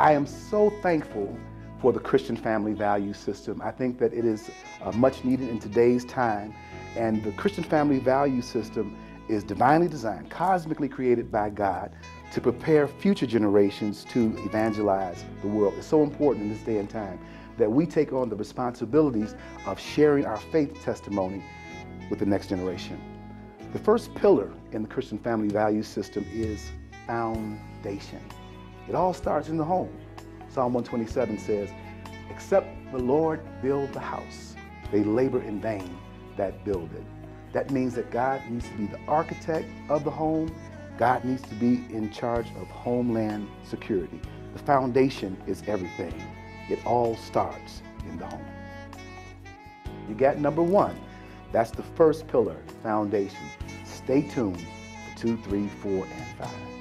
I am so thankful for the Christian family value system. I think that it is uh, much needed in today's time. And the Christian family value system is divinely designed, cosmically created by God to prepare future generations to evangelize the world. It's so important in this day and time that we take on the responsibilities of sharing our faith testimony with the next generation. The first pillar in the Christian family value system is foundation. It all starts in the home. Psalm 127 says, Except the Lord build the house, they labor in vain that build it. That means that God needs to be the architect of the home. God needs to be in charge of homeland security. The foundation is everything. It all starts in the home. You got number one. That's the first pillar, foundation. Stay tuned for two, three, four, and five.